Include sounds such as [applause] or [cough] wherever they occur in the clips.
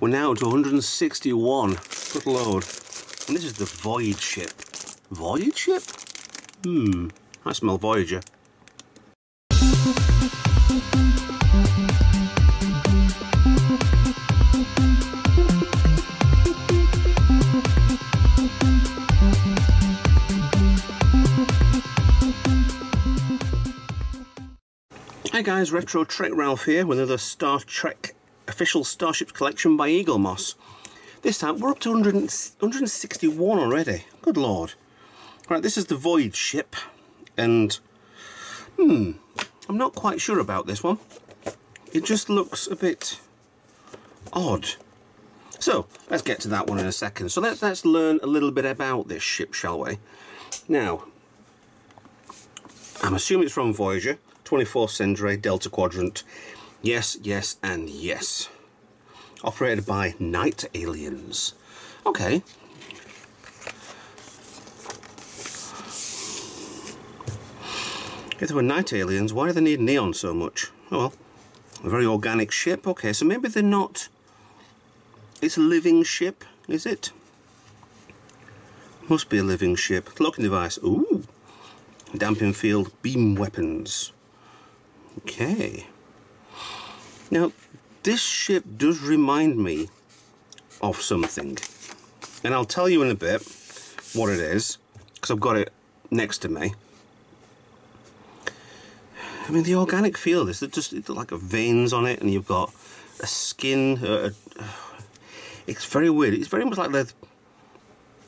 We're now to 161. Good lord. And this is the Void ship. Void ship? Hmm. I smell Voyager. Hi guys, Retro Tech Ralph here with another Star Trek official Starships collection by Eaglemoss. This time we're up to 100, 161 already. Good lord. Right, this is the Void ship, and hmm, I'm not quite sure about this one. It just looks a bit odd. So let's get to that one in a second. So let's let's learn a little bit about this ship, shall we? Now, I'm assuming it's from Voyager. 24th century, Delta Quadrant. Yes, yes, and yes. Operated by Night Aliens. Okay. If they were night aliens, why do they need neon so much? Oh well, a very organic ship. Okay, so maybe they're not... It's a living ship, is it? Must be a living ship. Locking device. Ooh. Damping field beam weapons. Okay. Now, this ship does remind me of something. And I'll tell you in a bit what it is, because I've got it next to me. I mean, the organic field is just like veins on it, and you've got a skin. Uh, it's very weird. It's very much like the.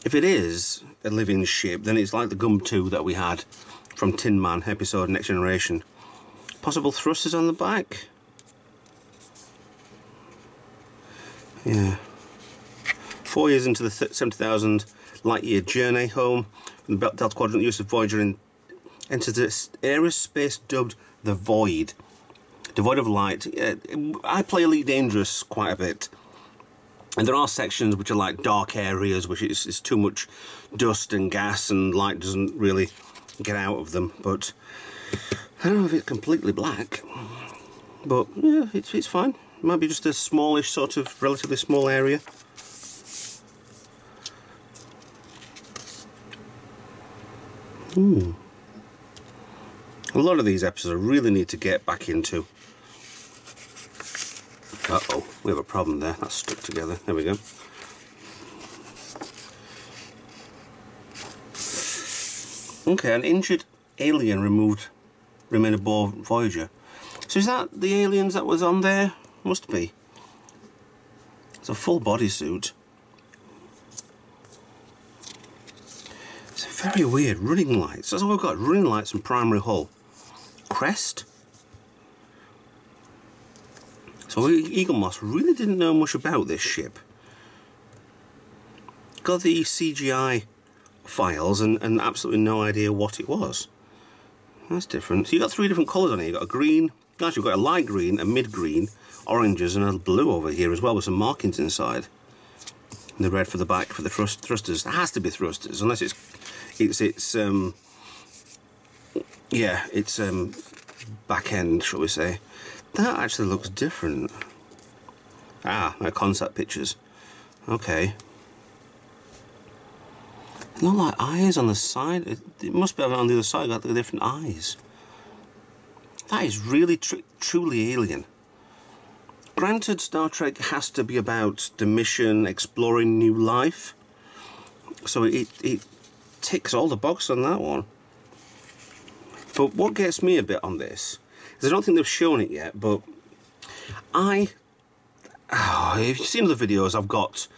If it is a living ship, then it's like the Gomtuu that we had from Tin Man episode Next Generation. Possible thrusters on the back. Yeah. Four years into the 70,000 light year journey home from the Delta Quadrant, use of Voyager in, enters this aerospace dubbed the Void. Devoid of light. Uh, I play Elite Dangerous quite a bit. And there are sections which are like dark areas, which is, is too much dust and gas and light doesn't really get out of them. But I don't know if it's completely black, but yeah, it's, it's fine. Might be just a smallish sort of relatively small area. Hmm. A lot of these episodes I really need to get back into. Uh-oh, we have a problem there. That's stuck together. There we go. Okay, an injured alien removed remain aboard Voyager. So is that the aliens that was on there? Must be. It's a full bodysuit. It's a very weird. Running lights. That's all we've got. Running lights and primary hull. Crest. So Eaglemoss really didn't know much about this ship. Got the CGI files and, and absolutely no idea what it was. That's different. So you got three different colours on here. You got a green, actually you've got a light green, a mid green, oranges, and a blue over here as well with some markings inside. And the red for the back for the thrust thrusters. It has to be thrusters, unless it's it's it's um yeah, it's um back end, shall we say. That actually looks different. Ah, my concept pictures. Okay. Not like eyes on the side. It, it must be on the other side, got the different eyes. That is really tr truly alien. Granted, Star Trek has to be about the mission, exploring new life. So it, it ticks all the boxes on that one. But what gets me a bit on this is I don't think they've shown it yet, but I... Oh, if you've seen the videos, I've got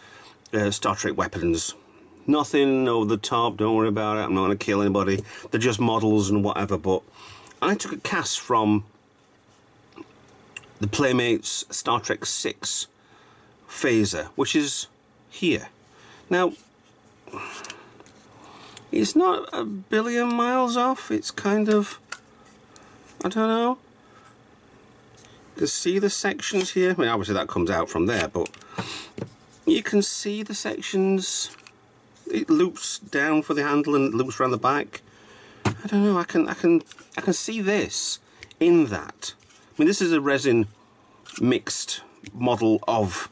uh, Star Trek weapons Nothing over the top, don't worry about it, I'm not going to kill anybody. They're just models and whatever, but I took a cast from the Playmates Star Trek 6 phaser, which is here. Now, it's not a billion miles off, it's kind of, I don't know. You can see the sections here, I mean obviously that comes out from there, but you can see the sections it loops down for the handle and loops around the back. I don't know, I can I can I can see this in that. I mean this is a resin mixed model of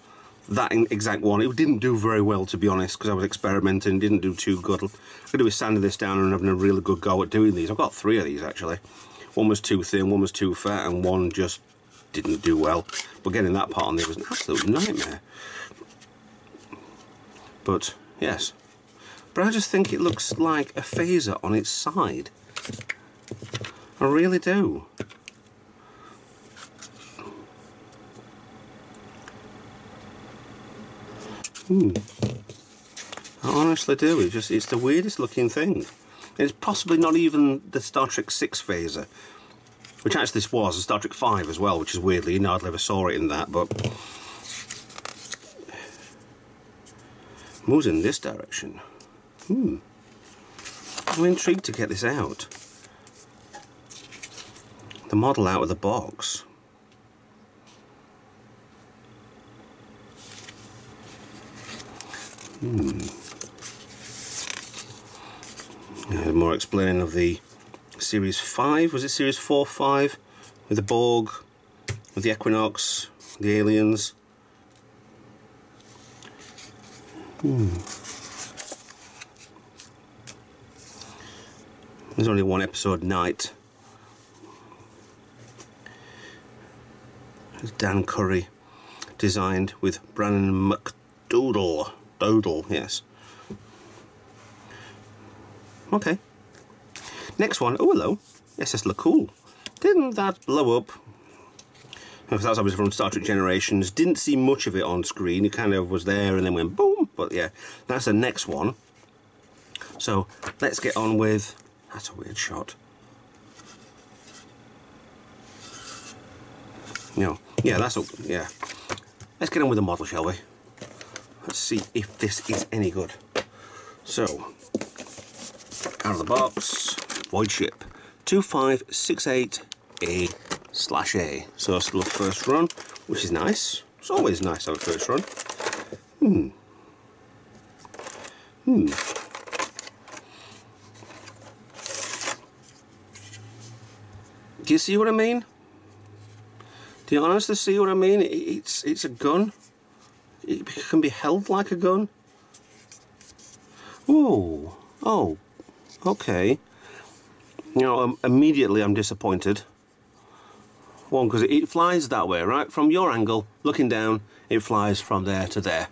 that exact one. It didn't do very well, to be honest, because I was experimenting. Didn't do too good. I'm going to be sanding this down and having a really good go at doing these. I've got three of these, actually. One was too thin, one was too fat, and one just didn't do well. But getting that part on there was an absolute nightmare. But, yes. But I just think it looks like a phaser on its side. I really do. Hmm. I honestly do. It's just it's the weirdest looking thing. It's possibly not even the Star Trek 6 phaser. Which actually this was, the Star Trek 5 as well, which is weirdly, you know, I'd never saw it in that, but... Moves in this direction. Hmm. I'm intrigued to get this out. The model out of the box. Hmm. More explaining of the Series 5, was it Series 4 5? With the Borg, with the Equinox, the aliens. Hmm. There's only one episode night. It's Dan Curry, designed with Brannon McDoodle. Dodal, yes. Okay. Next one. Oh, hello. SS Lakul. Didn't that blow up? That's obviously from Star Trek Generations. Didn't see much of it on screen. It kind of was there and then went boom. But yeah, that's the next one. So let's get on with... That's a weird shot. No. Yeah, that's... A, yeah. Let's get on with the model, shall we? Let's see if this is any good. So, out of the box, void ship 2568A slash A. So still a first run, which is nice. It's always nice a first run. Hmm. Hmm. Do you see what I mean? Do you honestly see what I mean? It's it's a gun it can be held like a gun. Oh, oh, okay. You know, um, immediately I'm disappointed. One, because it, it flies that way, right? From your angle, looking down, it flies from there to there.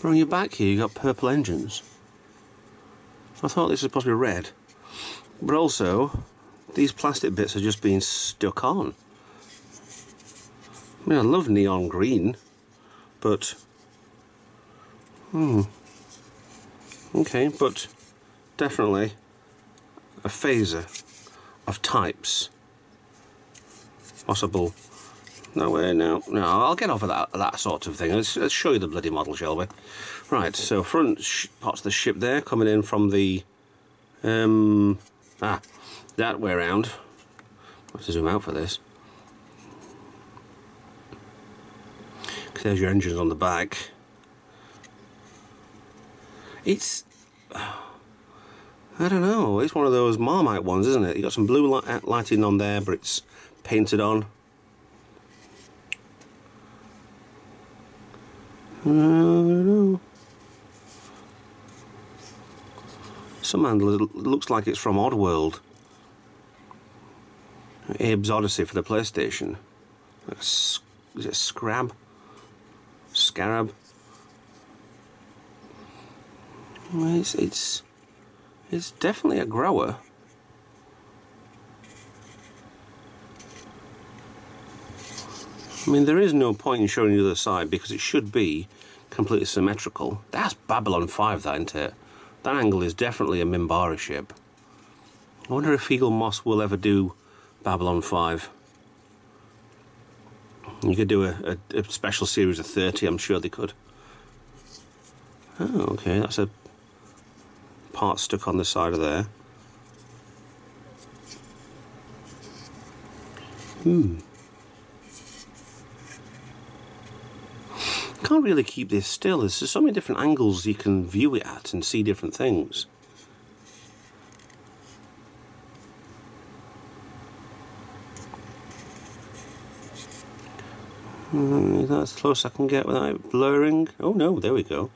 But on your back here, you've got purple engines. I thought this was supposed to be red. But also, these plastic bits are just being stuck on. I mean, I love neon green, but... Hmm. Okay, but definitely a phaser of types. Possible. No way, no, no, I'll get over that, that sort of thing. Let's, let's show you the bloody model, shall we? Right, so front parts of the ship there, coming in from the, um, ah, that way around. I have to zoom out for this. Because There's your engines on the back. It's, [sighs] I don't know, it's one of those Marmite ones, isn't it? You got some blue light, uh, lighting on there, but it's painted on. I don't know. Some handle looks like it's from Oddworld. Abe's Odyssey for the PlayStation. Is it Scrab? scarab. It's, it's, it's definitely a grower. I mean, there is no point in showing the other side because it should be completely symmetrical. That's Babylon 5, that, isn't it? That angle is definitely a Minbari ship. I wonder if Eaglemoss will ever do Babylon 5. You could do a, a, a, special series of 30, I'm sure they could. Oh, okay, that's a part stuck on the side of there. Hmm. Can't really keep this still. There's so many different angles you can view it at and see different things. Mm, that's close I can get without it blurring. Oh no, there we go.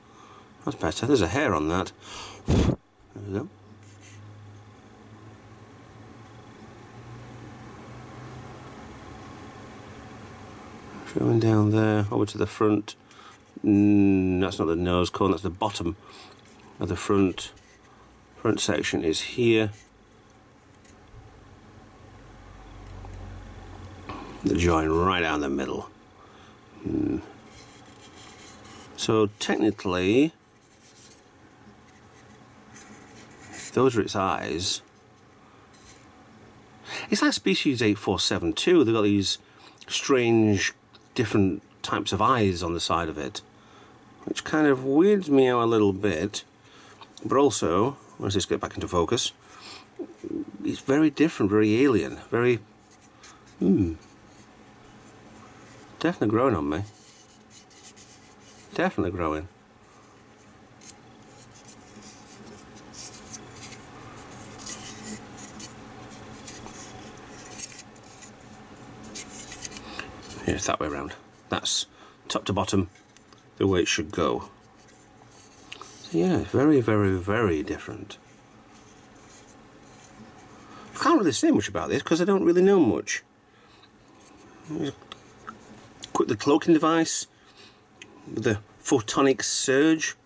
That's better. There's a hair on that. There we go. Showing down there, over to the front. Mm, that's not the nose cone, that's the bottom of the front. Front section is here. The join right down the middle. Mm. So technically, those are its eyes. It's like species 8472. They've got these strange, different types of eyes on the side of it, which kind of weirds me out a little bit. But also, let's just get back into focus, it's very different, very alien, very. Hmm. Definitely growing on me. Definitely growing. Here's that way around. That's top to bottom the way it should go. So yeah, very, very, very different. I can't really say much about this because I don't really know much. The cloaking device, the photonic surge.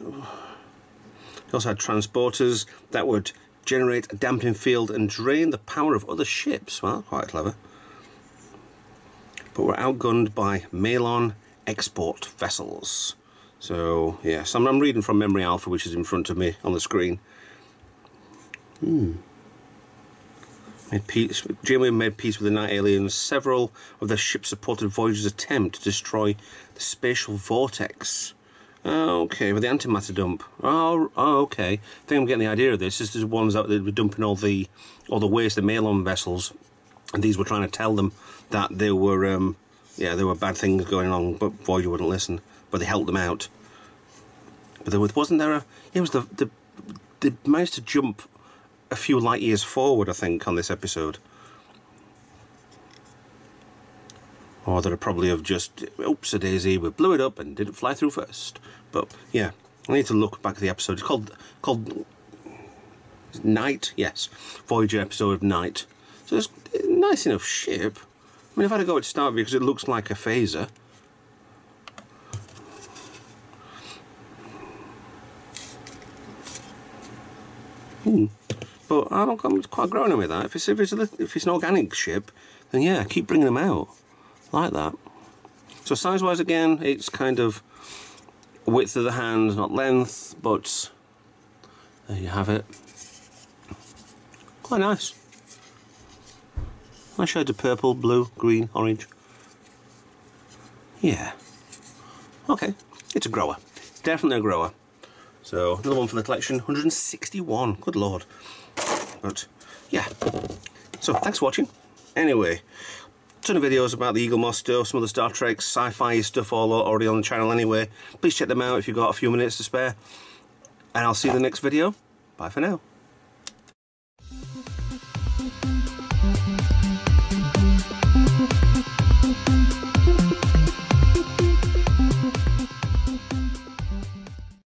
It also had transporters that would generate a damping field and drain the power of other ships. Well, quite clever but we're outgunned by Malon export vessels. So, yes, I'm, I'm reading from Memory Alpha, which is in front of me on the screen. Hmm. Made peace, Janeway made peace with the night aliens. Several of their ship-supported Voyager's attempt to destroy the spatial vortex. Okay, with the antimatter dump. Oh, oh, okay. I think I'm getting the idea of this. This is the ones that were dumping all the all the waste, the Malon vessels, and these were trying to tell them that there were, um, yeah, there were bad things going on, but Voyager wouldn't listen. But they helped them out. But there was, wasn't there a? It was the the they managed to jump a few light years forward, I think, on this episode. Or that are probably have just, oops a daisy, we blew it up and didn't fly through first. But yeah, I need to look back at the episode. It's called called Night, yes, Voyager episode of Night. So it's a nice enough ship. I mean, I've had to go at start because it looks like a phaser. Hmm. But I don't, I'm quite growing with that. If it's, if, it's a, if it's an organic ship, then yeah, keep bringing them out. Like that. So size-wise, again, it's kind of width of the hand, not length, but there you have it. Quite nice. Nice shades of purple, blue, green, orange. Yeah. Okay, it's a grower. Definitely a grower. So, another one for the collection, 161, good lord. But, yeah. So, thanks for watching. Anyway, ton of videos about the Eaglemoss stuff, some of the Star Trek sci-fi stuff all already on the channel anyway. Please check them out if you've got a few minutes to spare. And I'll see you in the next video. Bye for now.